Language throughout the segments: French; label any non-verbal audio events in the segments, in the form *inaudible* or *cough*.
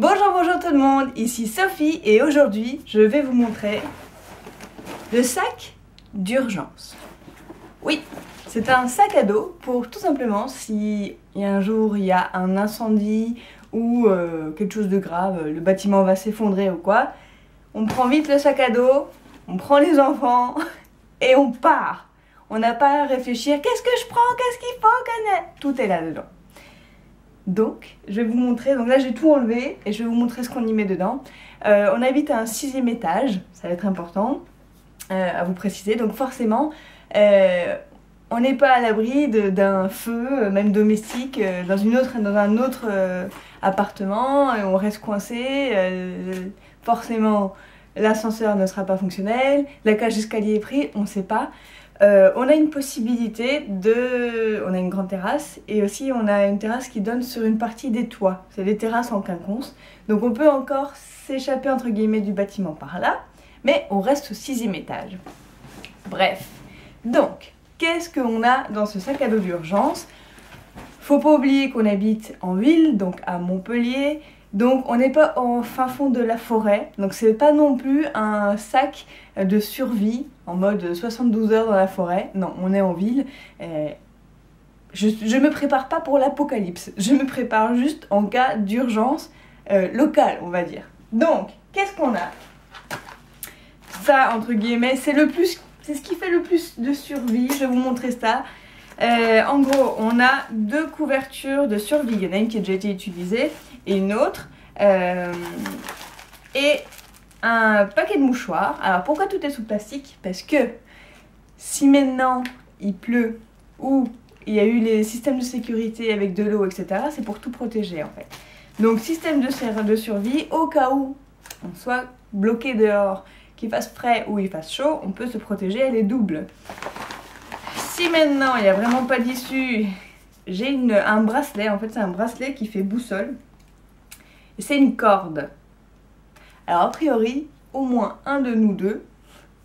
Bonjour, bonjour tout le monde, ici Sophie et aujourd'hui je vais vous montrer le sac d'urgence. Oui, c'est un sac à dos pour tout simplement si un jour il y a un incendie ou euh, quelque chose de grave, le bâtiment va s'effondrer ou quoi, on prend vite le sac à dos, on prend les enfants *laughs* et on part. On n'a pas à réfléchir, qu'est-ce que je prends, qu'est-ce qu'il faut, tout est là-dedans. Donc, je vais vous montrer. Donc là, j'ai tout enlevé et je vais vous montrer ce qu'on y met dedans. Euh, on habite à un sixième étage, ça va être important euh, à vous préciser. Donc forcément, euh, on n'est pas à l'abri d'un feu, même domestique, dans, un autre appartement. On reste coincé. forcément, l'ascenseur ne sera pas fonctionnel. La cage d'escalier est prise, on ne sait pas. Euh, on a une possibilité de... On a une grande terrasse et aussi on a une terrasse qui donne sur une partie des toits. C'est des terrasses en quinconce. Donc on peut encore s'échapper entre guillemets du bâtiment par là, mais on reste au sixième étage. Bref. Donc, qu'est-ce qu'on a dans ce sac à dos d'urgence? Faut pas oublier qu'on habite en ville, donc à Montpellier. Donc on n'est pas en fin fond de la forêt, donc c'est pas non plus un sac de survie en mode 72 heures dans la forêt. Non, on est en ville. je, ne me prépare pas pour l'apocalypse, je me prépare juste en cas d'urgence euh, locale, on va dire. Donc, qu'est-ce qu'on a? Ça, entre guillemets, c'est ce qui fait le plus de survie. Je vais vous montrer ça. Euh, en gros, on a deux couvertures de survie. Il y en a une qui a déjà été utilisée une autre. Euh, et un paquet de mouchoirs. Alors pourquoi tout est sous plastique? Parce que si maintenant il pleut ou il y a eu les systèmes de sécurité avec de l'eau, etc., c'est pour tout protéger en fait. Donc système de, de survie, au cas où on soit bloqué dehors, qu'il fasse frais ou il fasse chaud, on peut se protéger, elle est double. Si maintenant il n'y a vraiment pas d'issue, j'ai un bracelet, en fait c'est un bracelet qui fait boussole c'est une corde. Alors a priori, au moins un de nous deux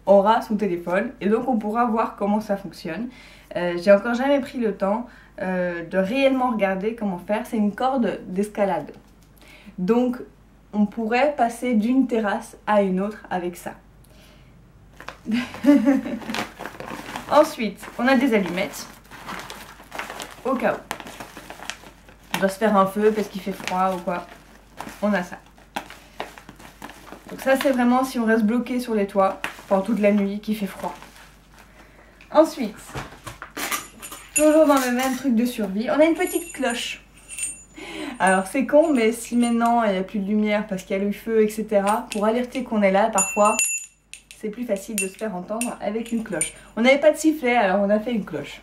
aura son téléphone et donc on pourra voir comment ça fonctionne. Euh, j'ai encore jamais pris le temps euh, de réellement regarder comment faire. C'est une corde d'escalade. Donc on pourrait passer d'une terrasse à une autre avec ça. *laughs* Ensuite, on a des allumettes au cas où. On doit se faire un feu parce qu'il fait froid ou quoi on a ça. Donc ça c'est vraiment si on reste bloqué sur les toits pendant toute la nuit qu'il fait froid. Ensuite, toujours dans le même truc de survie, on a une petite cloche. Alors c'est con, mais si maintenant il n'y a plus de lumière parce qu'il y a le feu, etc., pour alerter qu'on est là, parfois, c'est plus facile de se faire entendre avec une cloche. On n'avait pas de sifflet, alors on a fait une cloche.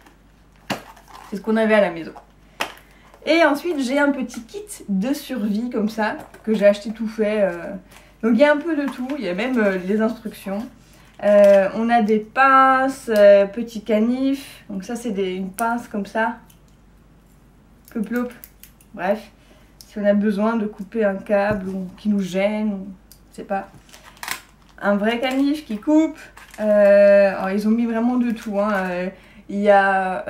C'est ce qu'on avait à la maison. Et ensuite, j'ai un petit kit de survie comme ça, que j'ai acheté tout fait. Euh. Donc il y a un peu de tout, il y a même euh, les instructions. Euh, on a des pinces, petits canifs. Donc ça, c'est une pince comme ça. Plop, Bref, si on a besoin de couper un câble ou qui nous gêne, ou, je sais pas. Un vrai canif qui coupe. alors ils ont mis vraiment de tout. Hein. Il y a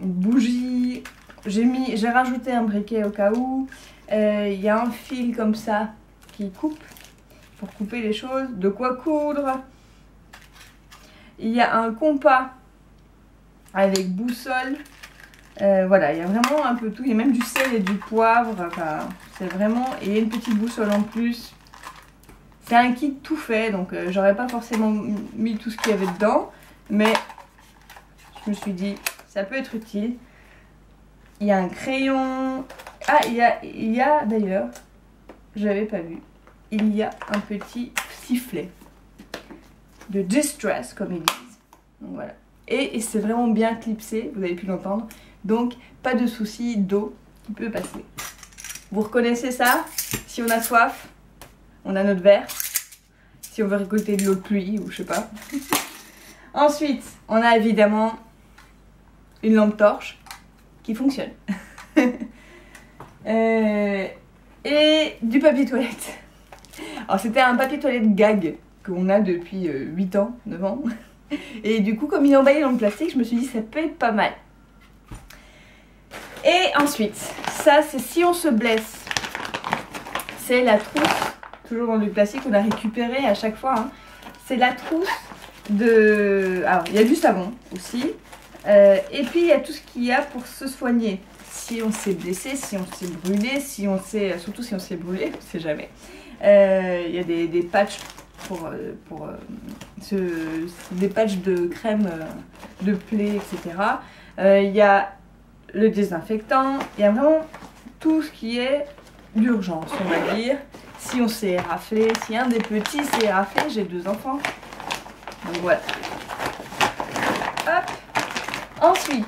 bougie, j'ai rajouté un briquet au cas où. Euh, il y a un fil comme ça qui coupe pour couper les choses. De quoi coudre. Il y a un compas avec boussole. Euh, voilà, il y a vraiment un peu tout. Il y a même du sel et du poivre. Enfin, c'est vraiment... Et une petite boussole en plus. C'est un kit tout fait, donc euh, j'aurais pas forcément mis tout ce qu'il y avait dedans. Mais je me suis dit, ça peut être utile. Il y a un crayon. Ah, il y a, il y a d'ailleurs, je n'avais pas vu, il y a un petit sifflet de distress, comme ils disent. Donc voilà. Et, c'est vraiment bien clipsé, vous avez pu l'entendre. Donc, pas de souci d'eau qui peut passer. Vous reconnaissez ça? Si on a soif, on a notre verre. Si on veut récolter de l'eau de pluie ou je sais pas. *laughs* Ensuite, on a évidemment une lampe torche qui fonctionne. *laughs* Euh, et du papier toilette. Alors c'était un papier toilette gag qu'on a depuis 8 euh, ans, 9 ans. *laughs* Et du coup, comme il est emballé dans le plastique, je me suis dit ça peut être pas mal. Et ensuite, ça c'est si on se blesse, c'est la trousse, toujours dans du plastique, on a récupéré à chaque fois. Hein. C'est la trousse de... Alors, il y a du savon aussi. Euh, et puis, il y a tout ce qu'il y a pour se soigner. Si on s'est blessé, si on s'est brûlé, si on s'est... Surtout si on s'est brûlé, on sait jamais. Euh, il y a des, patchs pour, euh, des patchs de crème de plaie, etc. Il y a le désinfectant, il y a vraiment tout ce qui est d'urgence, on va dire. Si on s'est raflé, si un des petits s'est raflé, j'ai deux enfants. Donc voilà. Hop. Ensuite,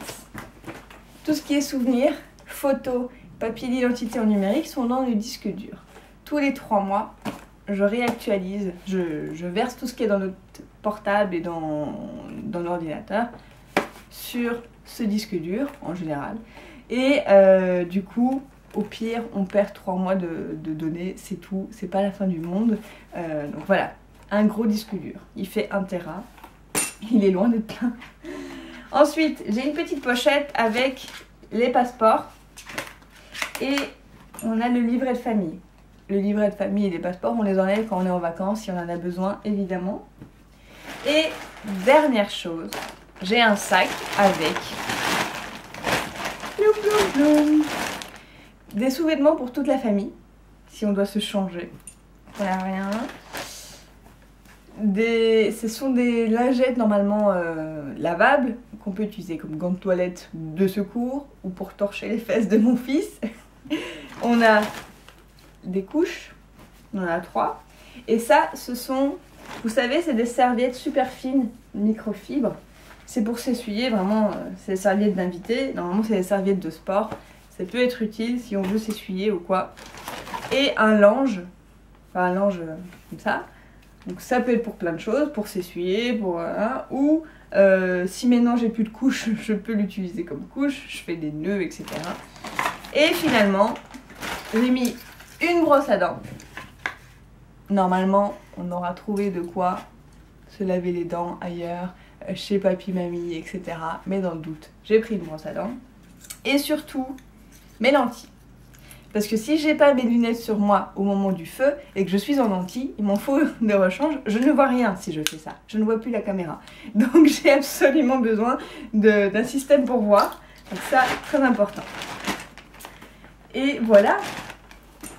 tout ce qui est souvenirs, photos, papier d'identité en numérique sont dans le disque dur. Tous les trois mois, je réactualise, je, verse tout ce qui est dans notre portable et dans, dans l'ordinateur sur ce disque dur en général. Et euh, du coup, au pire, on perd trois mois de, données, c'est tout, c'est pas la fin du monde. Euh, donc voilà, un gros disque dur. Il fait 1 Tera, il est loin d'être plein. Ensuite, j'ai une petite pochette avec les passeports et on a le livret de famille. Le livret de famille et les passeports, on les enlève quand on est en vacances, si on en a besoin, évidemment. Et dernière chose, j'ai un sac avec des sous-vêtements pour toute la famille, si on doit se changer. Voilà, rien. Des... Ce sont des lingettes normalement euh, lavables qu'on peut utiliser comme gants de toilette de secours ou pour torcher les fesses de mon fils. *laughs* on a des couches, on en a trois. Et ça, ce sont, vous savez, c'est des serviettes super fines, microfibres. C'est pour s'essuyer, vraiment, euh, c'est des serviettes d'invité. Normalement, c'est des serviettes de sport. Ça peut être utile si on veut s'essuyer ou quoi. Et un linge, enfin un linge euh, comme ça. Donc ça peut être pour plein de choses, pour s'essuyer, pour ou euh, si maintenant j'ai plus de couche, *laughs* je peux l'utiliser comme couche. Je fais des nœuds, etc. Et finalement, j'ai mis une brosse à dents. Normalement, on aura trouvé de quoi se laver les dents ailleurs, euh, chez papy, mamie, etc. Mais dans le doute, j'ai pris une brosse à dents. Et surtout, mes lentilles. Parce que si j'ai pas mes lunettes sur moi au moment du feu et que je suis en lentilles, il m'en faut *laughs* de rechange, je ne vois rien si je fais ça. Je ne vois plus la caméra. *laughs* Donc j'ai absolument besoin d'un système pour voir. Donc ça, très important. Et voilà,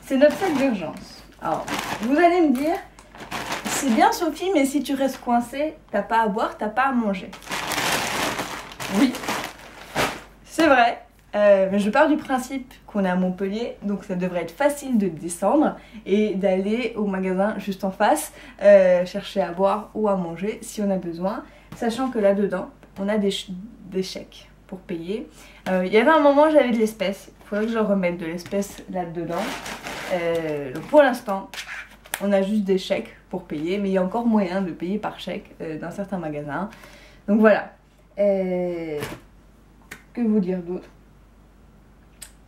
c'est notre sac d'urgence. Alors, vous allez me dire, c'est bien Sophie, mais si tu restes coincé, t'as pas à boire, t'as pas à manger. Oui, c'est vrai, euh, je pars du principe qu'on est à Montpellier, donc ça devrait être facile de descendre et d'aller au magasin juste en face, euh, chercher à boire ou à manger si on a besoin, sachant que là-dedans, on a des, chèques pour payer. Euh, il y avait un moment, j'avais de l'espèce, il faudrait que je remette de l'espèce là-dedans. pour l'instant, on a juste des chèques pour payer, mais il y a encore moyen de payer par chèque dans certains magasins. Donc voilà. que vous dire d'autre?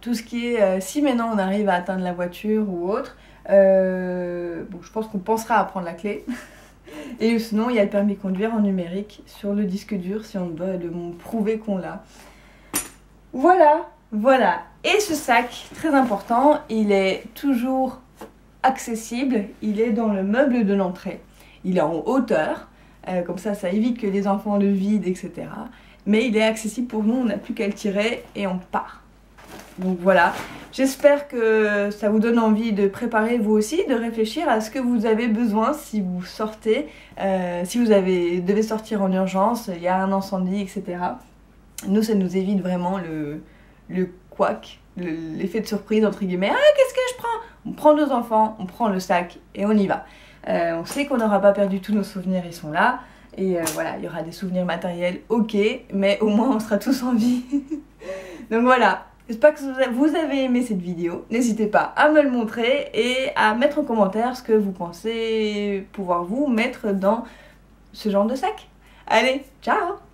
Tout ce qui est, euh, si maintenant on arrive à atteindre la voiture ou autre, euh, je pense qu'on pensera à prendre la clé. *laughs* Et sinon, il y a le permis de conduire en numérique sur le disque dur si on doit le prouver qu'on l'a. Voilà, voilà. Et ce sac, très important, il est toujours accessible. Il est dans le meuble de l'entrée. Il est en hauteur. Euh, comme ça, ça évite que les enfants le vident, etc. Mais il est accessible pour nous. On n'a plus qu'à le tirer et on part. Donc voilà, j'espère que ça vous donne envie de préparer vous aussi, de réfléchir à ce que vous avez besoin si vous sortez, euh, si vous avez, devez sortir en urgence, il y a un incendie, etc. Nous, ça nous évite vraiment le, le l'effet de surprise, entre guillemets. Ah, qu'est-ce que je prends? On prend nos enfants, on prend le sac et on y va. Euh, on sait qu'on n'aura pas perdu tous nos souvenirs, ils sont là. Et euh, voilà, il y aura des souvenirs matériels, ok, mais au moins on sera tous en vie. *laughs* Donc voilà, J'espère que vous avez aimé cette vidéo. N'hésitez pas à me le montrer et à mettre en commentaire ce que vous pensez pouvoir vous mettre dans ce genre de sac. Allez, ciao